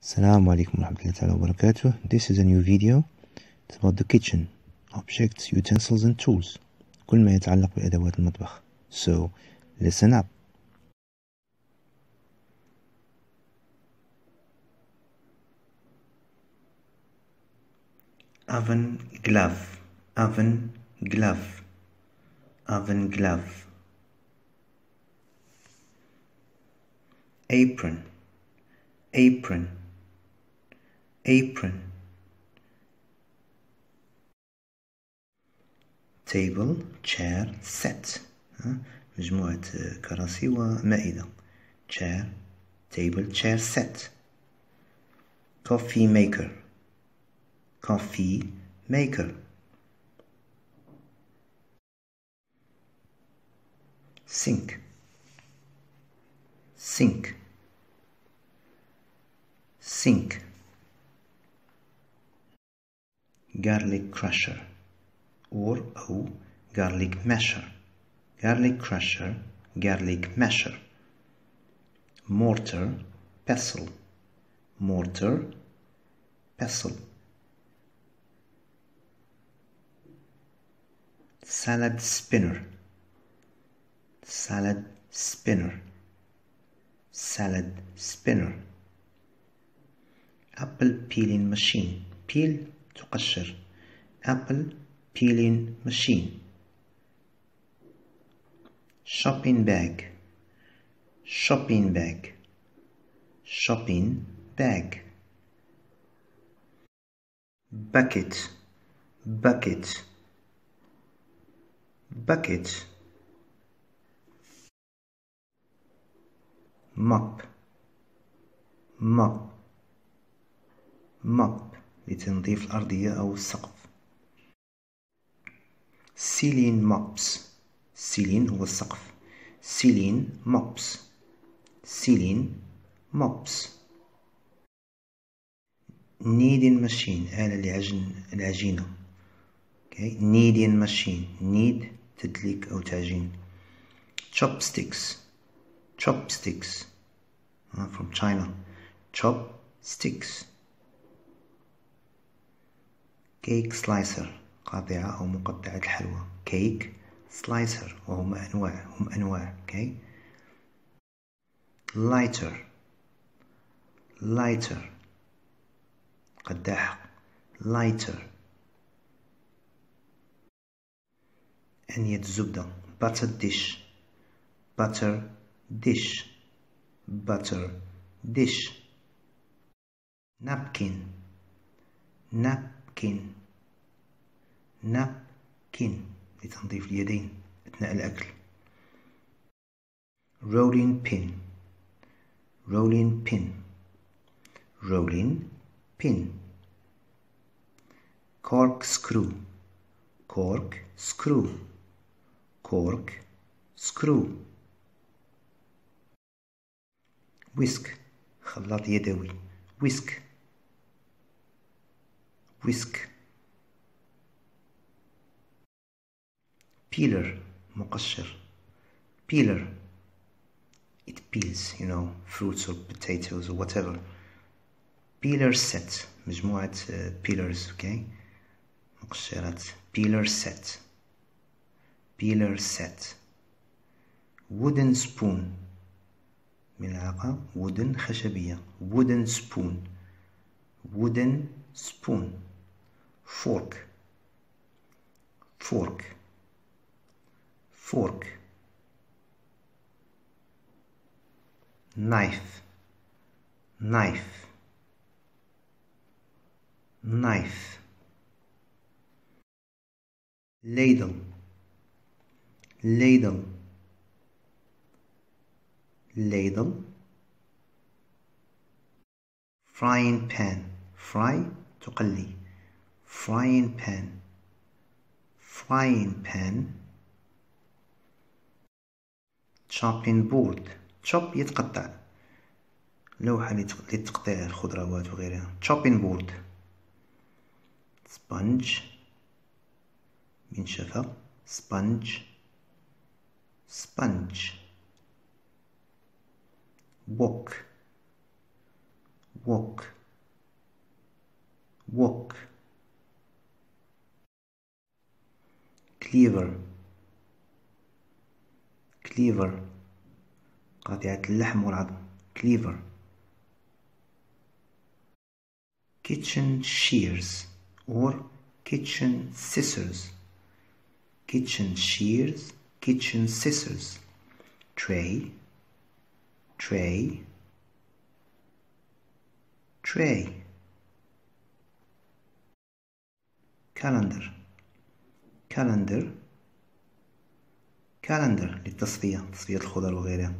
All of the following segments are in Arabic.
Assalamu alaikum warahmatullahi wabarakatuh. This is a new video. It's about the kitchen, objects, utensils and tools. كل ما يتعلق بأدوات المطبخ. So, listen up. Oven glove, oven glove, oven glove. Apron, apron, apron table chair set مجموعة كراسي ومائدة chair table chair set coffee maker coffee maker sink sink sink Garlic crusher. Or أو garlic masher. Garlic crusher garlic masher. Mortar pestle. Mortar pestle. Salad spinner. Salad spinner. Salad spinner. Apple peeling machine. Peel تقشر apple peeling machine shopping bag shopping bag shopping bag bucket bucket bucket mop mop mop لتنظيف الأرضية أو السقف. ceiling mops ceiling هو السقف. ceiling mops ceiling mops kneading machine آلة لعجن العجينة okay. kneading machine knead تدليك أو تعجين. Chopsticks. Chopsticks. From China. Chopsticks. cake slicer قاطعة أو مقطعة الحلوى. cake slicer وهم أنواع هم أنواع okay. Lighter. Lighter. قداح. Lighter. أنية الزبدة. Butter dish. Butter dish. Butter dish. Napkin. Napkin napkin لتنظيف اليدين أثناء الأكل rolling pin rolling pin rolling pin cork screw cork screw cork screw whisk خلاط يدوي whisk whisk peeler مقشر peeler it peels you know fruits or potatoes or whatever peeler set مجموعة peelers okay مقشرات peeler set peeler set wooden spoon ملعقة wooden خشبية wooden spoon wooden spoon fork fork fork knife knife knife ladle ladle ladle frying pan fry تقلي frying pan frying pan chopping board chop يتقطع لوحة لتقطيع الخضروات وغيرها chopping board sponge منشفة sponge sponge wok walk walk cleaver cleaver قاطعة اللحم والعظم cleaver kitchen shears or kitchen scissors kitchen shears kitchen scissors tray tray tray calendar Calendar calendar للتصفية تصفية الخضر وغيرها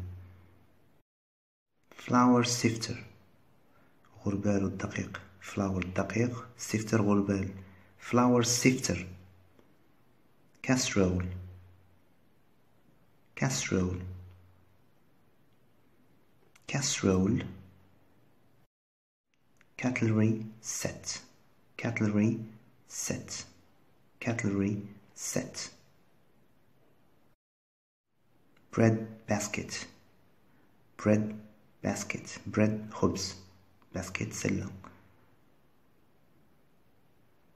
flour sifter غربال الدقيق flour الدقيق sifter غربال flour sifter casserole casserole casserole cutlery set cutlery set cutlery set bread basket bread basket bread خبز basket سلة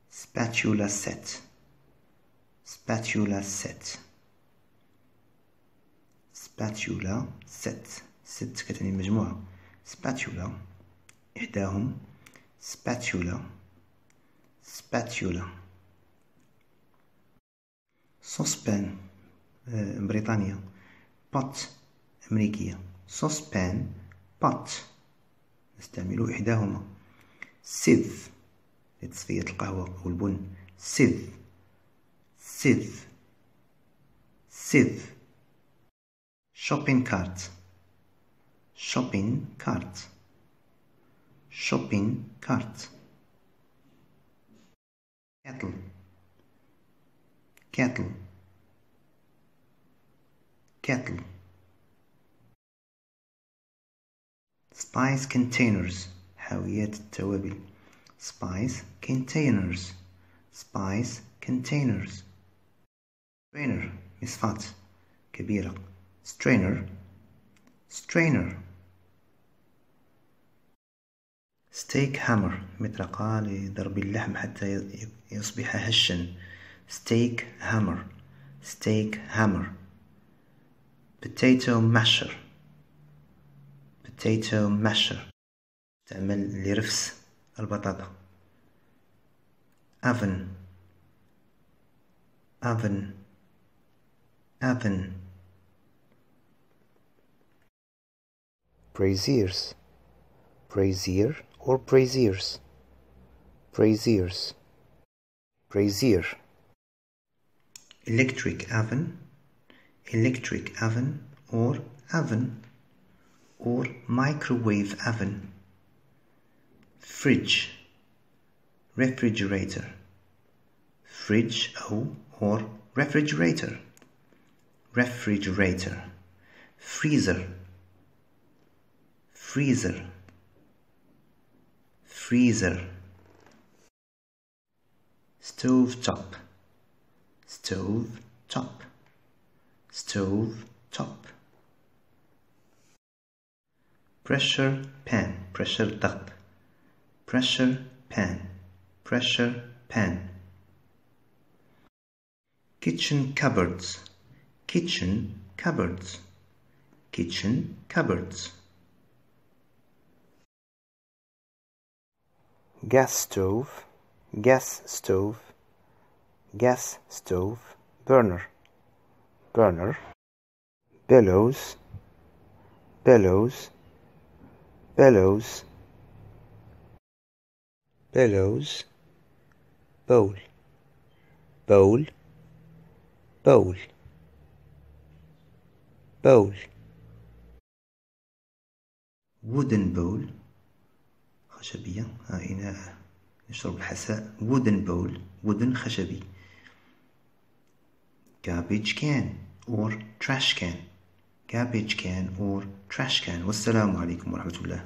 spatula set spatula set spatula set ست كتعني مجموعة spatula إحداهم spatula spatula سوسبان بريطانيا بات أمريكية saucepan pot نستعمل إحداهما sieve لتصفية القهوة أو البن sieve sieve sieve shopping cart shopping cart shopping cart kettle kettle kettle spice containers حاويات التوابل spice containers spice containers strainer مصفاة كبيرة strainer strainer steak hammer مطرقة لضرب اللحم حتى يصبح هشا steak hammer steak hammer potato masher potato masher تعمل لرفس البطاطا oven oven oven braziers brazier or braziers braziers brazier electric oven electric oven or oven or microwave oven fridge refrigerator fridge o or refrigerator refrigerator freezer freezer freezer stove top stove top. Stove top. Pressure pan. Pressure top, pressure pan. Pressure pan. Kitchen cupboards. Kitchen cupboards. Kitchen cupboards. Gas stove. Gas stove. Gas stove burner burner bellows bellows bellows bellows bowl bowl bowl bowl wooden bowl خشبية إناء يشرب الحساء wooden bowl wooden خشبي garbage can or trash can garbage can or trash can والسلام عليكم ورحمة الله